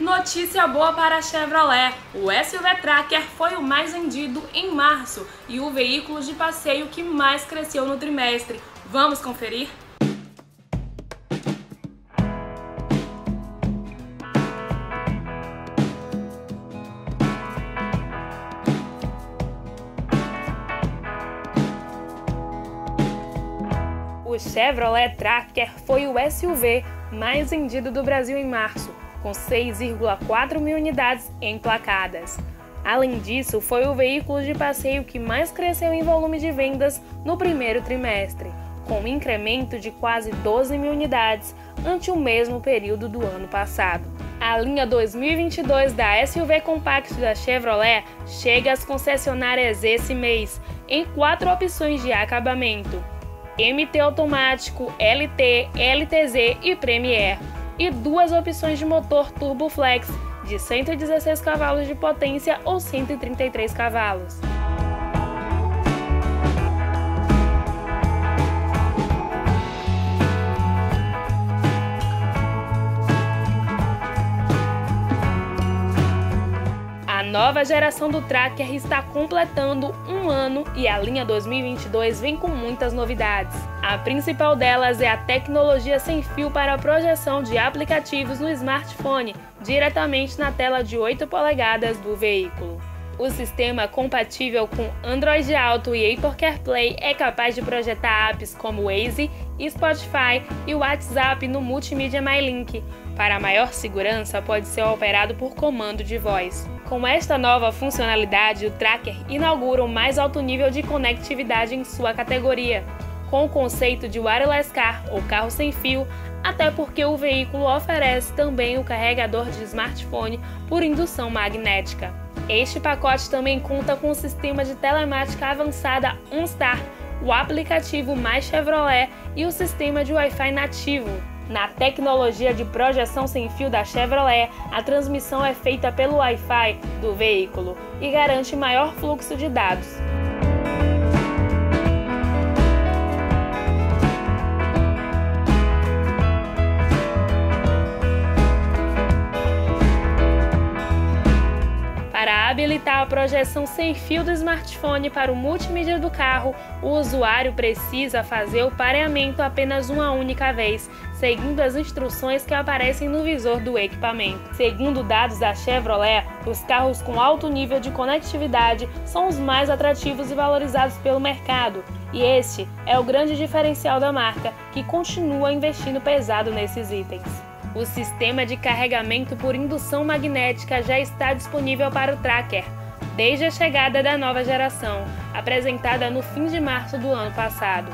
Notícia boa para a Chevrolet. O SUV Tracker foi o mais vendido em março e o veículo de passeio que mais cresceu no trimestre. Vamos conferir? O Chevrolet Tracker foi o SUV mais vendido do Brasil em março com 6,4 mil unidades emplacadas. Além disso, foi o veículo de passeio que mais cresceu em volume de vendas no primeiro trimestre, com um incremento de quase 12 mil unidades ante o mesmo período do ano passado. A linha 2022 da SUV Compact da Chevrolet chega às concessionárias esse mês em quatro opções de acabamento: MT automático, LT, LTZ e Premier e duas opções de motor Turbo Flex de 116 cavalos de potência ou 133 cavalos. Nova geração do Tracker está completando um ano e a linha 2022 vem com muitas novidades. A principal delas é a tecnologia sem fio para a projeção de aplicativos no smartphone, diretamente na tela de 8 polegadas do veículo. O sistema compatível com Android Auto e Apple CarPlay é capaz de projetar apps como Waze, Spotify e WhatsApp no Multimídia MyLink. Para maior segurança, pode ser operado por comando de voz. Com esta nova funcionalidade, o Tracker inaugura o mais alto nível de conectividade em sua categoria, com o conceito de wireless car ou carro sem fio, até porque o veículo oferece também o carregador de smartphone por indução magnética. Este pacote também conta com o sistema de telemática avançada OnStar, o aplicativo mais Chevrolet e o sistema de Wi-Fi nativo, na tecnologia de projeção sem fio da Chevrolet, a transmissão é feita pelo Wi-Fi do veículo e garante maior fluxo de dados. Habilitar a projeção sem fio do smartphone para o multimídia do carro, o usuário precisa fazer o pareamento apenas uma única vez, seguindo as instruções que aparecem no visor do equipamento. Segundo dados da Chevrolet, os carros com alto nível de conectividade são os mais atrativos e valorizados pelo mercado, e este é o grande diferencial da marca, que continua investindo pesado nesses itens. O sistema de carregamento por indução magnética já está disponível para o Tracker, desde a chegada da nova geração, apresentada no fim de março do ano passado.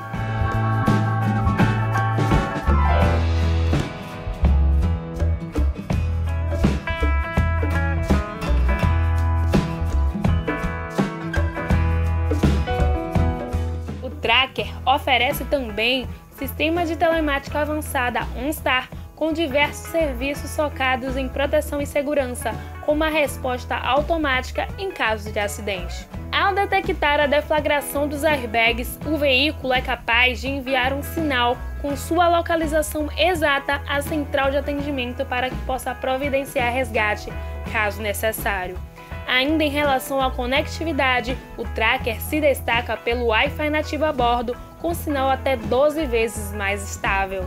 O Tracker oferece também sistema de telemática avançada OnStar com diversos serviços focados em proteção e segurança, com uma resposta automática em caso de acidente. Ao detectar a deflagração dos airbags, o veículo é capaz de enviar um sinal com sua localização exata à central de atendimento para que possa providenciar resgate, caso necessário. Ainda em relação à conectividade, o tracker se destaca pelo Wi-Fi nativo a bordo, com sinal até 12 vezes mais estável.